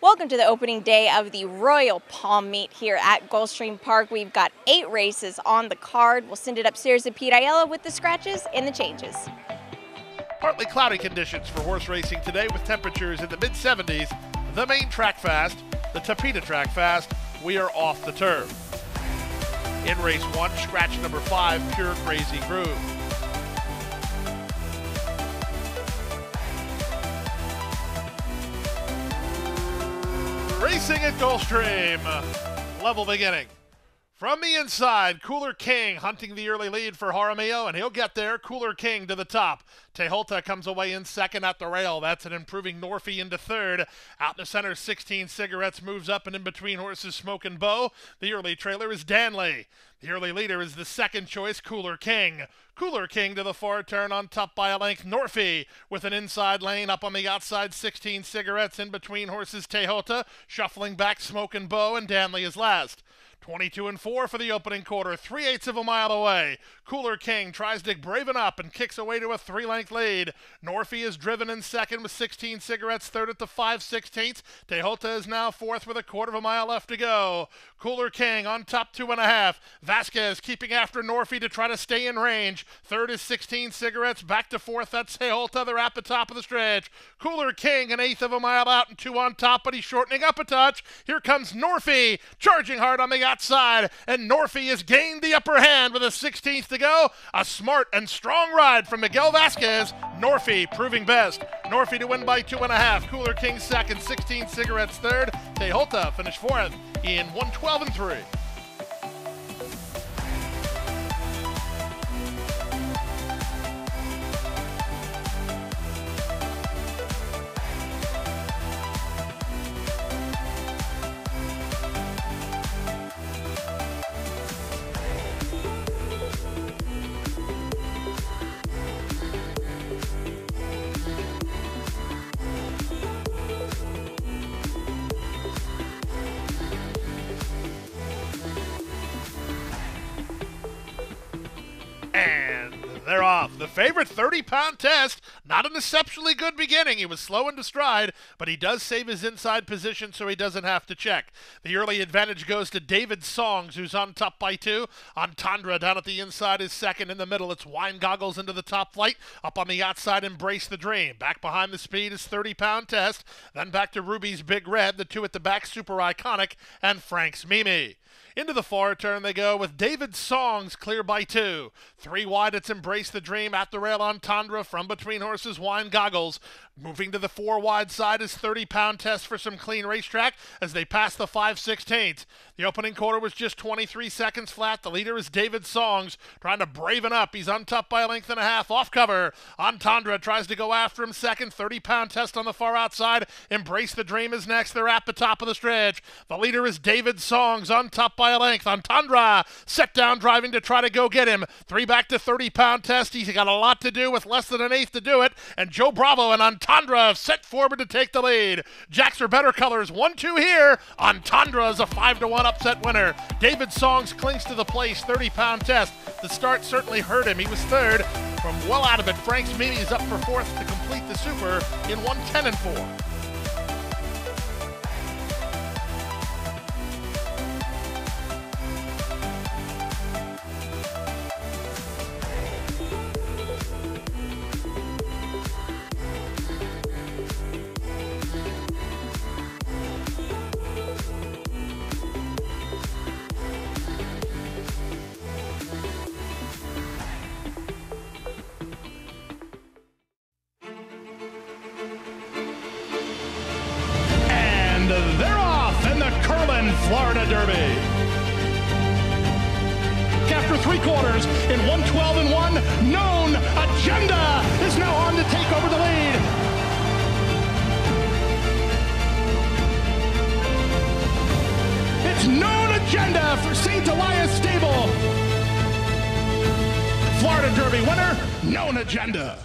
Welcome to the opening day of the Royal Palm Meet here at Gulfstream Park. We've got eight races on the card. We'll send it upstairs to Pete Aiello with the scratches and the changes. Partly cloudy conditions for horse racing today with temperatures in the mid 70s. The main track fast, the Tapeta track fast, we are off the turf. In race one, scratch number five, Pure Crazy Groove. Racing at Gulfstream. Level beginning. From the inside, Cooler King hunting the early lead for Jaramillo, and he'll get there. Cooler King to the top. Teholta comes away in second at the rail. That's an improving Norfie into third. Out in the center, 16 cigarettes moves up and in between horses, Smoke and Bow. The early trailer is Danley. The early leader is the second choice, Cooler King. Cooler King to the far turn on top by a length. Norfie with an inside lane up on the outside, 16 cigarettes in between horses, Teholta. Shuffling back, Smoke and Bow, and Danley is last. 22 and 4 for the opening quarter, three eighths of a mile away. Cooler King tries to braven up and kicks away to a three length lead. Norfie is driven in second with 16 cigarettes, third at the 5 16th. Teholta is now fourth with a quarter of a mile left to go. Cooler King on top, two and a half. Vasquez keeping after Norfie to try to stay in range. Third is 16 cigarettes, back to fourth. That's Teholta. They're at the top of the stretch. Cooler King an eighth of a mile out and two on top, but he's shortening up a touch. Here comes Norfie charging hard on the outside, and Norfie has gained the upper hand with a 16th to go. A smart and strong ride from Miguel Vasquez. Norfie proving best. Norfie to win by two and a half. Cooler King second, 16 cigarettes third. Teholta finished fourth in 112 and 3. They're off. The favorite 30 pound test. Not an exceptionally good beginning. He was slow into stride, but he does save his inside position so he doesn't have to check. The early advantage goes to David Songs, who's on top by two. Entendre down at the inside is second. In the middle, it's Wine Goggles into the top flight. Up on the outside, Embrace the Dream. Back behind the speed is 30 pound test. Then back to Ruby's Big Red. The two at the back, Super Iconic, and Frank's Mimi. Into the far turn they go with David Songs clear by two. Three wide, it's Embrace the Dream at the rail on Tundra from between horses, This is wine Goggles. Moving to the four wide side is 30 pound test for some clean racetrack as they pass the 5 16th. The opening quarter was just 23 seconds flat. The leader is David Songs trying to braven up. He's on top by a length and a half off cover. Entendre tries to go after him second. 30 pound test on the far outside. Embrace the Dream is next. They're at the top of the stretch. The leader is David Songs on top by a length. Entendre set down driving to try to go get him. Three back to 30 pound test. He's got a lot to do with less than an eighth to do it. And Joe Bravo and Entendre set forward to take the lead. Jacks are better colors. 1 2 here. Entendre is a 5 to 1 upset winner. David Songs clings to the place. 30 pound test. The start certainly hurt him. He was third. From well out of it, Frank's Mimi is up for fourth to complete the super in 110 and 4. And they're off in the Curlin, Florida Derby. After three quarters in 112 and 1, known agenda is now on to take over the lead. It's known agenda for St. Elias Stable. Florida Derby winner, known agenda.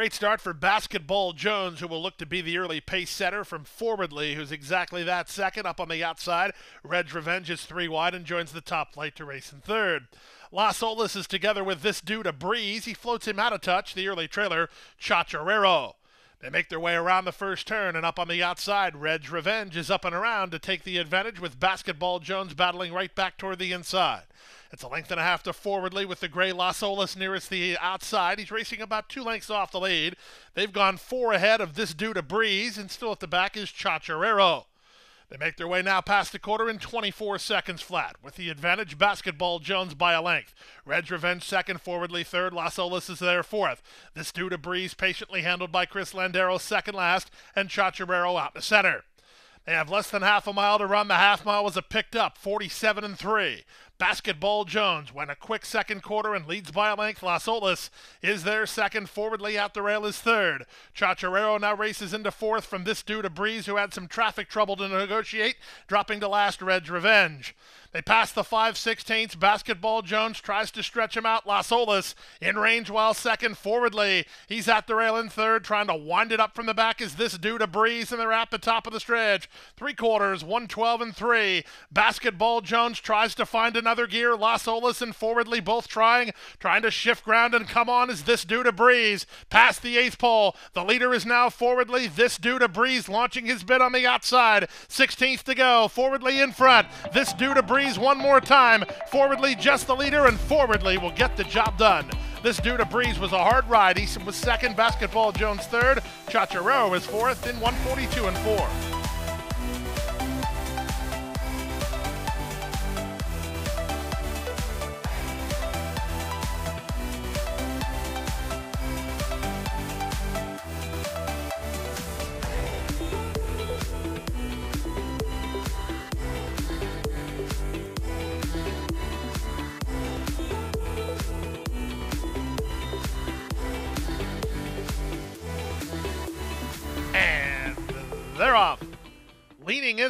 Great start for Basketball Jones, who will look to be the early pace setter from Forwardly, who's exactly that second up on the outside. Reg Revenge is three wide and joins the top flight to race in third. Las Olas is together with this dude a breeze. He floats him out of touch, the early trailer, Chacarero. They make their way around the first turn and up on the outside. Reg Revenge is up and around to take the advantage with Basketball Jones battling right back toward the inside. It's a length and a half to forwardly with the gray Las Olas nearest the outside. He's racing about two lengths off the lead. They've gone four ahead of this dude to breeze, and still at the back is Chacarero. They make their way now past the quarter in 24 seconds flat, with the advantage Basketball Jones by a length. Reg Revenge second, forwardly third, Las Olas is there fourth. This dude to breeze patiently handled by Chris Landero second last, and Chacarero out the center. They have less than half a mile to run. The half mile was a picked up, 47 and 3. Basketball Jones went a quick second quarter and leads by a length. Las Olas is there second. Forwardly out the rail is third. Chacharero now races into fourth from this dude to breeze who had some traffic trouble to negotiate, dropping to last Red's Revenge. They pass the 5 16ths. Basketball Jones tries to stretch him out. Las Olas in range while second forwardly. He's at the rail in third, trying to wind it up from the back. Is this dude to breeze? And they're at the top of the stretch. Three quarters, 112 and 3. Basketball Jones tries to find another another gear. Las Olas and Forwardly both trying, trying to shift ground and come on Is this due to breeze. Past the eighth pole. The leader is now Forwardly. This due to breeze launching his bid on the outside. 16th to go. Forwardly in front. This due to breeze one more time. Forwardly just the leader, and Forwardly will get the job done. This due to Breeze was a hard ride. Easton was second, Basketball Jones third, Chacharo is fourth in 142 and 4.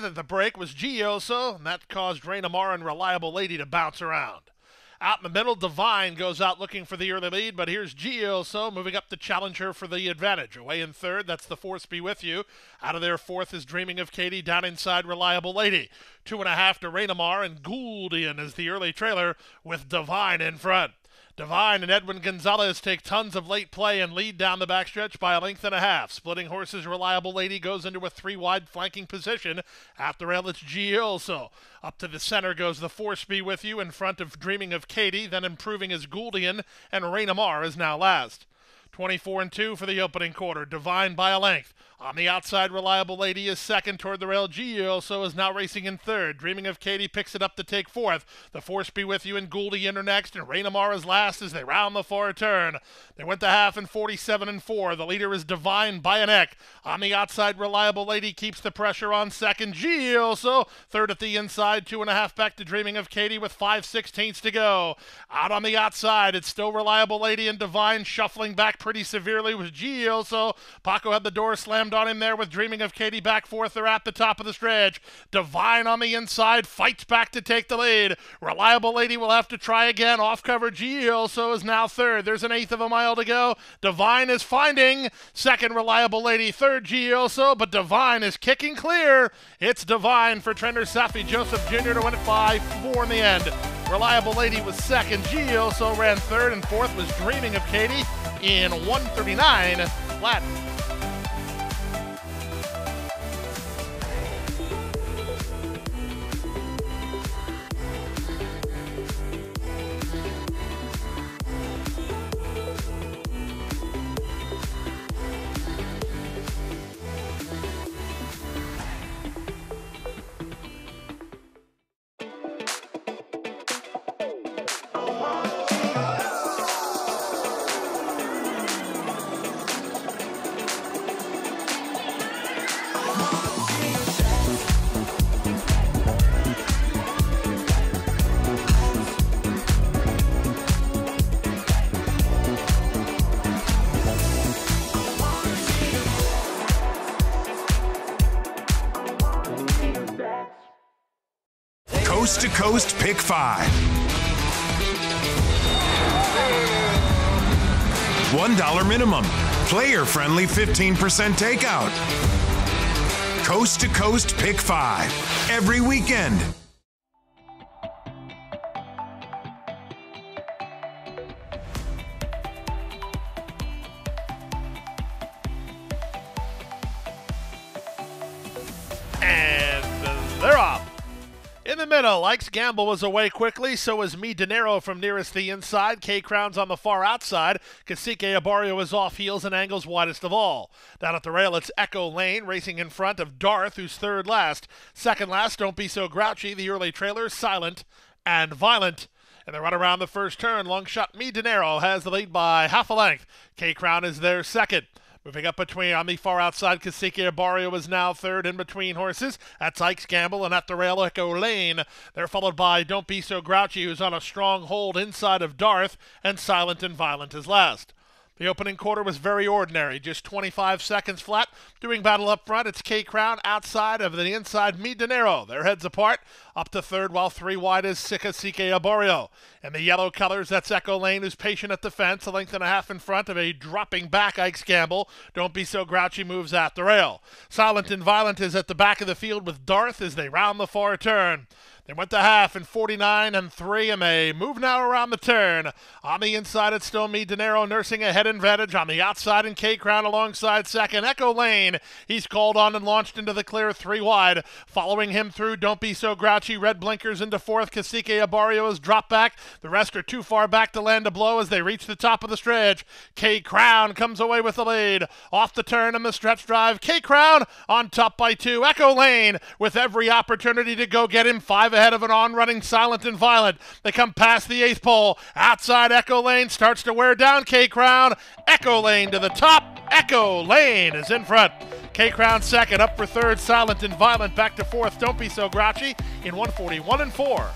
In at the break was Gioso, and that caused Rainamar and Reliable Lady to bounce around. Out in the middle, Divine goes out looking for the early lead, but here's Gioso moving up to challenge her for the advantage. Away in third, that's the Force Be With You. Out of there, fourth is Dreaming of Katie. Down inside, Reliable Lady. Two and a half to Rainamar, and Gouldian is the early trailer with Divine in front. Divine and Edwin Gonzalez take tons of late play and lead down the backstretch by a length and a half. Splitting horses, Reliable Lady goes into a three wide flanking position. After rail, it's Gioso. Up to the center goes the Force Be With You in front of Dreaming of Katie, then improving as Gouldian, and Rainamar is now last. 24 and 2 for the opening quarter. Divine by a length. On the outside, Reliable Lady is second toward the rail. Gioso is now racing in third. Dreaming of Katie picks it up to take fourth. The Force Be With You and Gouldian are next, and Rainamar is last as they round the far turn. They went the half in 47 and 4. The leader is Divine by a neck. On the outside, Reliable Lady keeps the pressure on second. Gioso third at the inside, two and a half back to Dreaming of Katie with five sixteenths to go. Out on the outside, it's still Reliable Lady and Divine shuffling back pretty severely with Gioso. Paco had the door slammed on him there with Dreaming of Katie back fourth. They're at the top of the stretch. Divine on the inside fights back to take the lead. Reliable Lady will have to try again. Off cover Gioso is now third. There's an eighth of a mile to go. Divine is finding second Reliable Lady, third Gioso, but Divine is kicking clear. It's Divine for Trender Saffie Joseph Jr. to win it by four in the end. Reliable Lady was second. Gioso ran third, and fourth was Dreaming of Katie in 139 flat. Coast Pick 5. $1 minimum. player friendly 15% takeout. Coast to Coast Pick 5 every weekend. Middle, Ike's Gamble was away quickly, so was Me Dinero from nearest the inside. K Crown's on the far outside. Cacique Abario is off heels and angles widest of all. Down at the rail, it's Echo Lane racing in front of Darth, who's third last. Second last, Don't Be So Grouchy. The early trailer, Silent and Violent. And they run around the first turn. Long shot Me Dinero has the lead by half a length. K Crown is there second. Moving up between on the far outside, Cacique Barrio is now third in between horses. That's Ike's Gamble and at the rail, Echo Lane. They're followed by Don't Be So Grouchy, who's on a strong hold inside of Darth, and Silent and Violent is last. The opening quarter was very ordinary, just 25 seconds flat. Doing battle up front, it's K Crown outside of the inside Me Dinero. Their heads apart. Up to third, while three wide is Cacique Arborio. In the yellow colors, that's Echo Lane, who's patient at the fence, a length and a half in front of a dropping back Ike's Gamble. Don't be so grouchy, moves at the rail. Silent and Violent is at the back of the field with Darth as they round the far turn. They went to half in 49 and 3 and they move now around the turn. On the inside, it's still Me Dinero nursing a head advantage. On the outside, and K Crown alongside second. Echo Lane, he's called on and launched into the clear three wide. Following him through, Don't Be So Grouchy. Red blinkers into fourth. Cacique Abario is dropped back. The rest are too far back to land a blow as they reach the top of the stretch. K Crown comes away with the lead. Off the turn and the stretch drive. K Crown on top by two. Echo Lane with every opportunity to go get him five ahead of an on running Silent and Violent. They come past the eighth pole. Outside Echo Lane starts to wear down K Crown. Echo Lane to the top. Echo Lane is in front. K Crown second, up for third, Silent and Violent back to fourth. Don't be so grouchy in 141 and 4.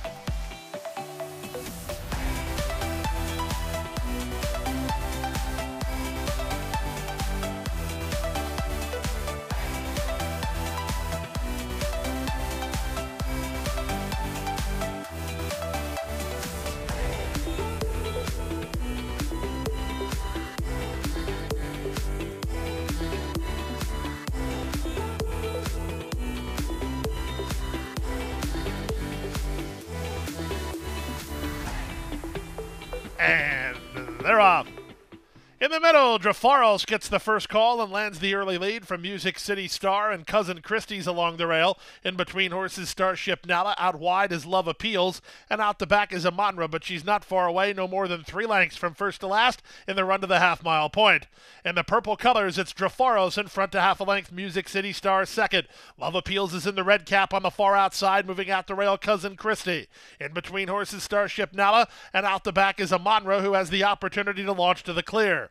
The middle, Drafaros gets the first call and lands the early lead from Music City Star and Cousin Christie's along the rail. In between horses, Starship Nala. Out wide is Love Appeals, and out the back is Amanra, but she's not far away, no more than three lengths from first to last in the run to the half mile point. In the purple colors, it's Drafaros in front to half a length, Music City Star second. Love Appeals is in the red cap on the far outside, moving out the rail, Cousin Christie. In between horses, Starship Nala, and out the back is Amanra, who has the opportunity to launch to the clear.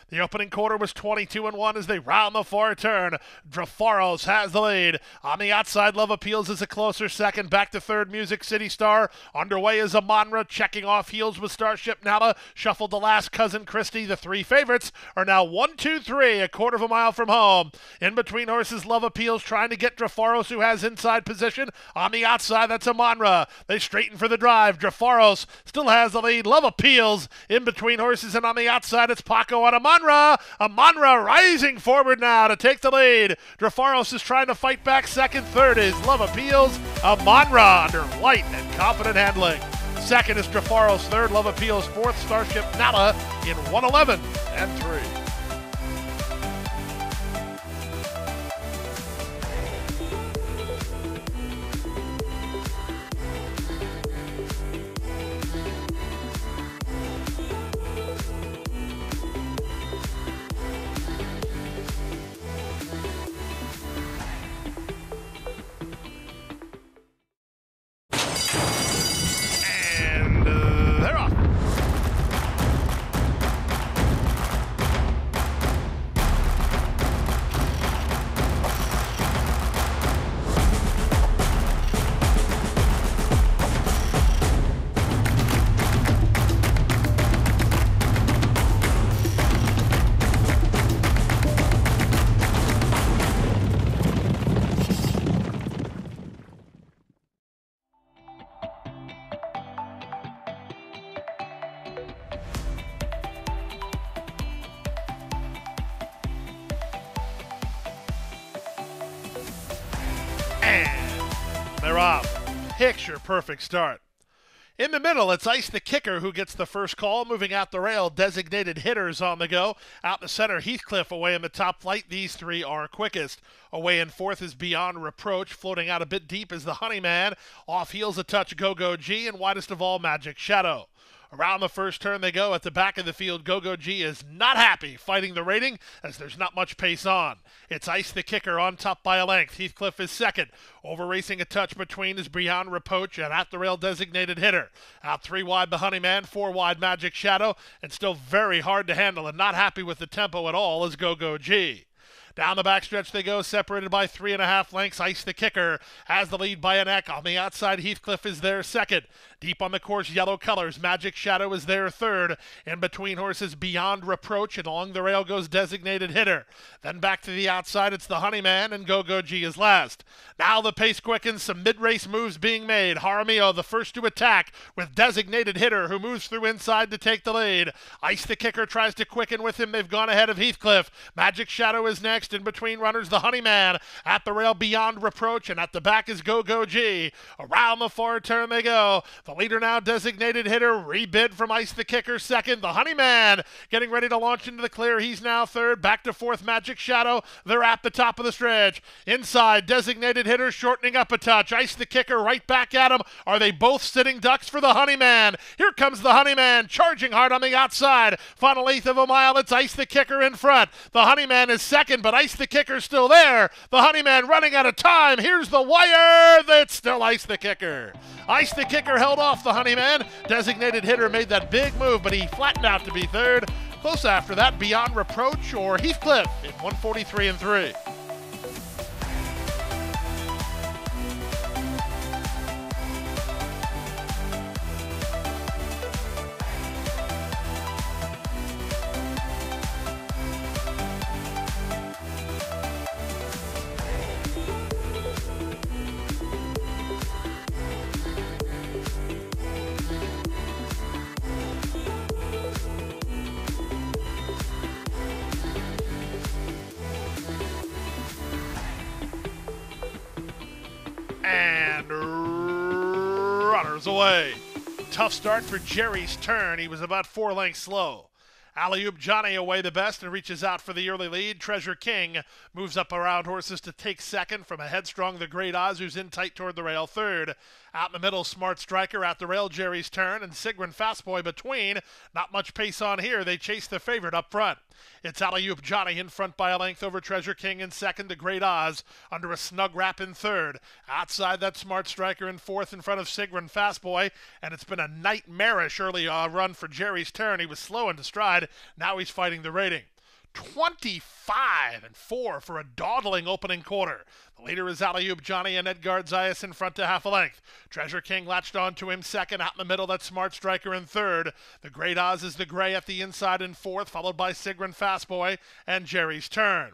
The opening quarter was 22 and 1 as they round the far turn. Drafaros has the lead. On the outside, Love Appeals is a closer second. Back to third, Music City Star. Underway is Amanra checking off heels with Starship Nala. Shuffled the last cousin Christie. The three favorites are now 1 2 3, a quarter of a mile from home. In between horses, Love Appeals trying to get Drafaros, who has inside position. On the outside, that's Amanra. They straighten for the drive. Drafaros still has the lead. Love Appeals in between horses, and on the outside, it's Paco on Amanra. Amanra rising forward now to take the lead. Drafaros is trying to fight back second. Third is Love Appeals. Amanra under light and confident handling. Second is Drafaros. Third, Love Appeals. Fourth, Starship Nala in 111 and 3. Picture perfect start. In the middle, it's Ice the Kicker who gets the first call, moving out the rail. Designated hitters on the go. Out the center, Heathcliff away in the top flight. These three are quickest. Away in fourth is Beyond Reproach. Floating out a bit deep is the Honeyman. Off heels a touch, Go Go G. And widest of all, Magic Shadow. Around the first turn they go. At the back of the field, Go-Go G is not happy fighting the rating as there's not much pace on. It's Ice the Kicker on top by a length. Heathcliff is second. Over racing a touch between is Beyond Reproach and at the rail designated hitter. Out three wide the Honeyman, four wide Magic Shadow, and still very hard to handle and not happy with the tempo at all is Go-Go G. Down the backstretch they go, separated by three and a half lengths. Ice the kicker has the lead by a neck. On the outside, Heathcliff is there second. Deep on the course, yellow colors. Magic Shadow is there third. In between horses, Beyond Reproach, and along the rail goes Designated Hitter. Then back to the outside, it's the Honeyman, and Go Go G is last. Now the pace quickens, some mid race moves being made. Jaramillo, the first to attack, with Designated Hitter, who moves through inside to take the lead. Ice the kicker tries to quicken with him. They've gone ahead of Heathcliff. Magic Shadow is next. In between runners, the Honeyman at the rail beyond reproach, and at the back is Go Go G. Around the far turn they go. The leader now designated hitter, rebid from Ice the Kicker second. The Honeyman getting ready to launch into the clear. He's now third. Back to fourth, Magic Shadow. They're at the top of the stretch. Inside, designated hitter shortening up a touch. Ice the Kicker right back at him. Are they both sitting ducks for the Honeyman? Here comes the Honeyman charging hard on the outside. Final eighth of a mile. It's Ice the Kicker in front. The Honeyman is second, but but Ice the Kicker still there. The Honeyman running out of time. Here's the wire. That's still Ice the Kicker. Ice the Kicker held off the Honeyman. Designated hitter made that big move, but he flattened out to be third. Close after that, Beyond Reproach or Heathcliff in 143 and 3. Away. Tough start for Jerry's turn. He was about four lengths slow. Alley-oop Johnny away the best and reaches out for the early lead. Treasure King moves up around horses to take second from a headstrong the Great Oz, who's in tight toward the rail third. Out in the middle, Smart Striker at the rail, Jerry's turn, and Sigrid Fastboy between. Not much pace on here. They chase the favorite up front. It's Alley-oop Johnny in front by a length over Treasure King in second to Great Oz under a snug wrap in third. Outside that Smart Striker in fourth in front of Sigrid Fastboy, and it's been a nightmarish early uh, run for Jerry's turn. He was slow into stride. Now he's fighting the rating. 25 and 4 for a dawdling opening quarter. The leader is Alley-oop Johnny and Edgard Zayas in front to half a length. Treasure King latched on to him second. Out in the middle, that Smart Striker in third. The Great Oz is the gray at the inside in fourth, followed by Sigrid Fastboy and Jerry's turn.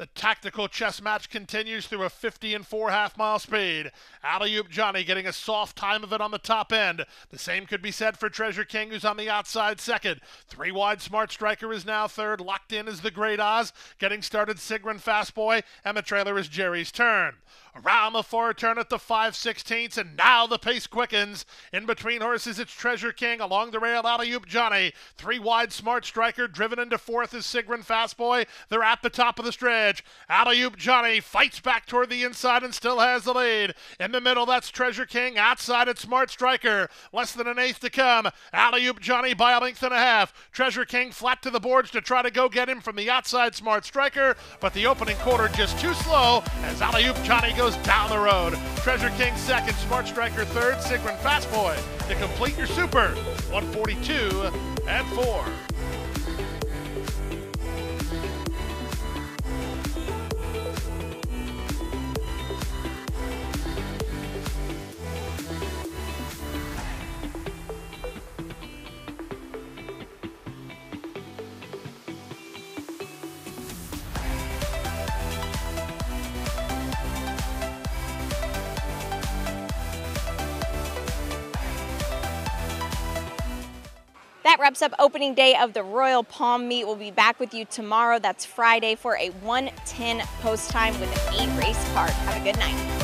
The tactical chess match continues through a 50 and 4 half mile speed. Alley-oop Johnny getting a soft time of it on the top end. The same could be said for Treasure King, who's on the outside second. Three wide Smart Striker is now third. Locked in is the Great Oz. Getting started Sigrid Fastboy, and the trailer is Jerry's turn. Around the far turn at the 5 16ths, and now the pace quickens. In between horses, it's Treasure King. Along the rail, Alley-oop Johnny. Three wide Smart Striker. Driven into fourth is Sigrid Fastboy. They're at the top of the stretch. Alley-oop Johnny fights back toward the inside and still has the lead. In the middle, that's Treasure King. Outside, it's Smart Striker. Less than an eighth to come. Alley-oop Johnny by a length and a half. Treasure King flat to the boards to try to go get him from the outside Smart Striker, but the opening quarter just too slow as Alley-oop Johnny goes down the road. Treasure King second, Smart Striker third, Sigrid Fastboy to complete your super. 142 and 4. Wraps up opening day of the Royal Palm Meet. We'll be back with you tomorrow. That's Friday for a 110 post time with an eight race card. Have a good night.